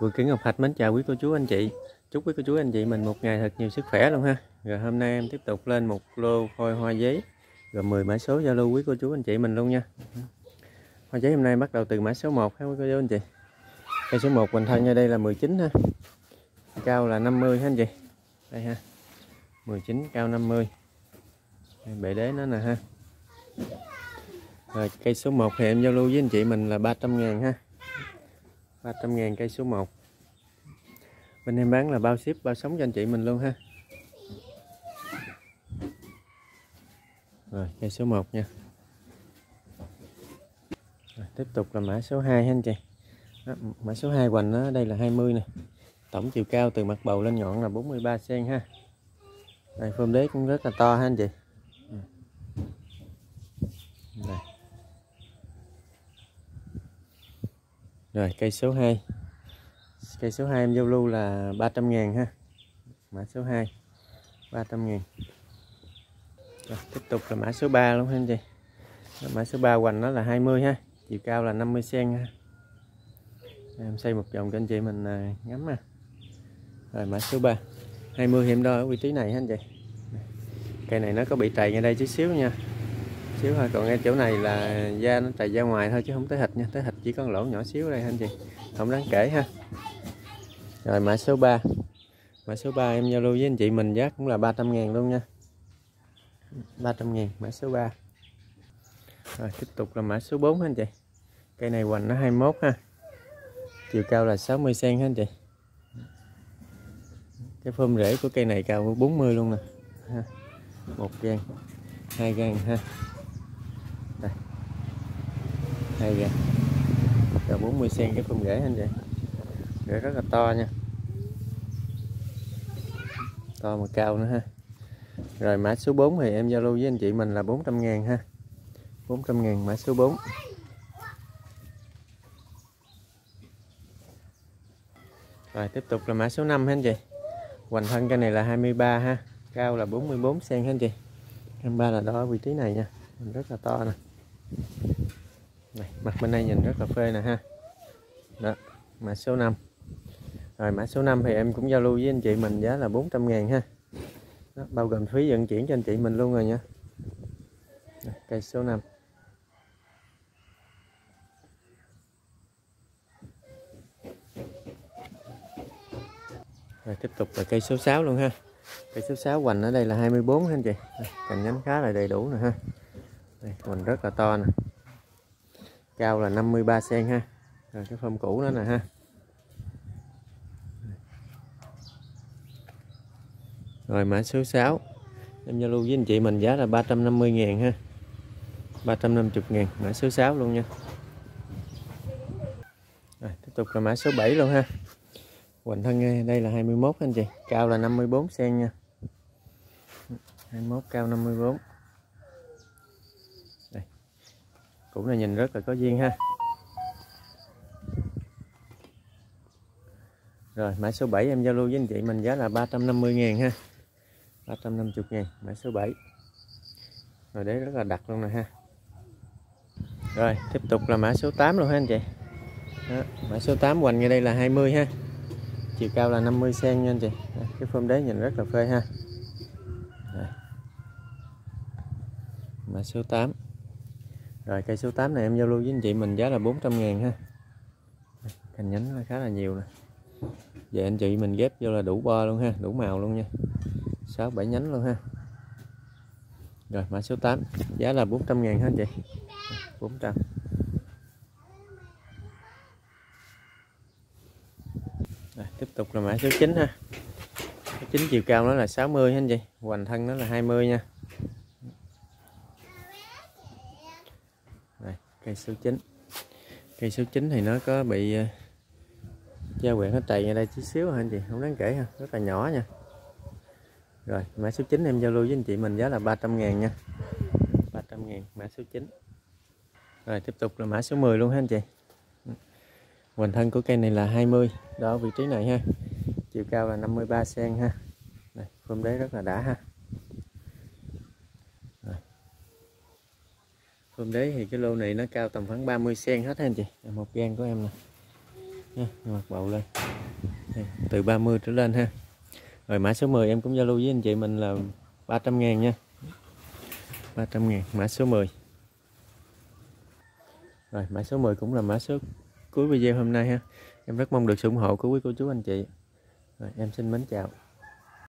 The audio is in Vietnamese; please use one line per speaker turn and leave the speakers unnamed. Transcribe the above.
Vừa Kính Ngọc Thạch mến chào quý cô chú anh chị. Chúc quý cô chú anh chị mình một ngày thật nhiều sức khỏe luôn ha. Rồi hôm nay em tiếp tục lên một lô phôi hoa giấy Rồi 10 mã số giao lưu quý cô chú anh chị mình luôn nha. Hoa giấy hôm nay bắt đầu từ mã số 1 ha quý cô chú anh chị. Cây số 1 bình thân ở đây là 19 ha. Cao là 50 ha anh chị. Đây ha. 19 cao 50 đây, Bệ đế nó nè ha. Rồi cây số 1 thì em giao lưu với anh chị mình là 300 ngàn ha. 300 ngàn cây số 1 Bên em bán là bao ship bao sống cho anh chị mình luôn ha. Rồi cây số 1 nha. Rồi, Tiếp tục là mã số 2 ha anh chị. Đó, Mã số 2 hoành đó, đây là 20 nè. Tổng chiều cao từ mặt bầu lên ngọn là 43 cm ha. Đây phơm đế cũng rất là to ha anh chị. Đây. Rồi cây số 2 Cây số 2 em giao lưu là 300 ngàn ha. Mã số 2 300 ngàn. Rồi, Tiếp tục là mã số 3 luôn ha anh chị? Mã số 3 hoành nó là 20 ha. Chiều cao là 50 cm ha. Em xây một vòng cho anh chị mình à, ngắm ha. Rồi mã số 3 20 em đo ở vị trí này ha anh chị. Cây này nó có bị trầy ngay đây chút xíu nha xíu thôi, còn ngay chỗ này là da nó trầy ra ngoài thôi chứ không tới thịt nha, tới thịt chỉ có lỗ nhỏ xíu đây anh chị, không đáng kể ha. Rồi mã số 3 mã số 3 em giao lưu với anh chị mình giá cũng là 300 ngàn luôn nha. 300 ngàn, mã số 3 rồi, tiếp tục là mã số 4 anh chị. Cây này hoành nó 21 ha. Chiều cao là 60 cm ha anh chị. Cái phơm rễ của cây này cao 40 luôn nè. Ha. một gan hai gan ha đây. Hai gan cao 40 cm cái phơm rễ anh vậy rễ rất là to nha. To mà cao nữa ha. Rồi mã số 4 thì em giao lưu với anh chị mình là 400 ngàn ha. 400 ngàn mã số 4 rồi tiếp tục là mã số 5 ha anh chị. Hoành thân cây này là 23 ha. Cao là 44 cm ha anh chị. 23 là đó ở vị trí này nha. Rất là to nè này, mặt bên đây nhìn rất là phê nè ha. Đó mã số 5 rồi mã số 5 thì em cũng giao lưu với anh chị mình giá là 400 ngàn ha. Đó, bao gồm phí vận chuyển cho anh chị mình luôn rồi nha. Cây số 5 rồi tiếp tục là cây số 6 luôn ha. Cây số 6 hoành ở đây là 24 ha anh chị. Cành nhánh khá là đầy đủ nè ha. Đây, hoành rất là to nè cao là 53 cm ha. Rồi cái phơm cũ đó nè ha. Rồi mã số 6 em giao lưu với anh chị mình giá là 350 ngàn ha. 350 ngàn mã số 6 luôn nha. Rồi, tiếp tục là mã số 7 luôn ha. Hoành thân đây là 21 anh chị. Cao là 54 cm nha. 21 cao 54 đây cũng là nhìn rất là có duyên ha. Rồi mã số 7 em giao lưu với anh chị mình giá là 350 ngàn ha. 350 ngàn mã số 7 rồi đấy rất là đặc luôn nè ha. Rồi tiếp tục là mã số 8 luôn ha anh chị. Đó, mã số 8 hoành ngay đây là 20 ha. Chiều cao là 50 cm nha anh chị. Đó, cái phơm đế nhìn rất là phê ha. Đây. mã số 8 rồi cây số 8 này em giao lưu với anh chị mình giá là 400 ngàn ha. Cành nhánh khá là nhiều nè. Vậy anh chị mình ghép vô là đủ bo luôn ha đủ màu luôn nha. 6 7 nhánh luôn ha. Rồi mã số 8 giá là 400 ngàn ha anh chị. 400 Rồi, tiếp tục là mã số 9 ha. 9 chiều cao nó là 60 ha anh chị. Hoành thân nó là 20 nha Rồi, cây số 9 cây số 9 thì nó có bị ờ, da quyện nó trầy ra đây chút xíu hả anh chị? Không đáng kể ha rất là nhỏ nha. Rồi mã số 9 em giao lưu với anh chị mình giá là 300 ngàn nha. 300 ngàn mã số 9 rồi tiếp tục là mã số 10 luôn ha anh chị. Hoành thân của cây này là 20 đó vị trí này ha. Chiều cao là 53 cm ha. Này, phơm đế rất là đã ha. Hôm đấy thì cái lô này nó cao tầm khoảng 30 cm hết anh chị. Một gan của em nè. Nha mặt bầu lên. Đây, từ 30 trở lên ha. Rồi mã số 10 em cũng giao lưu với anh chị mình là 300 ngàn nha. 300 ngàn mã số 10 rồi mã số 10 cũng là mã số cuối video hôm nay ha. Em rất mong được sự ủng hộ của quý cô chú anh chị. Rồi em xin mến chào.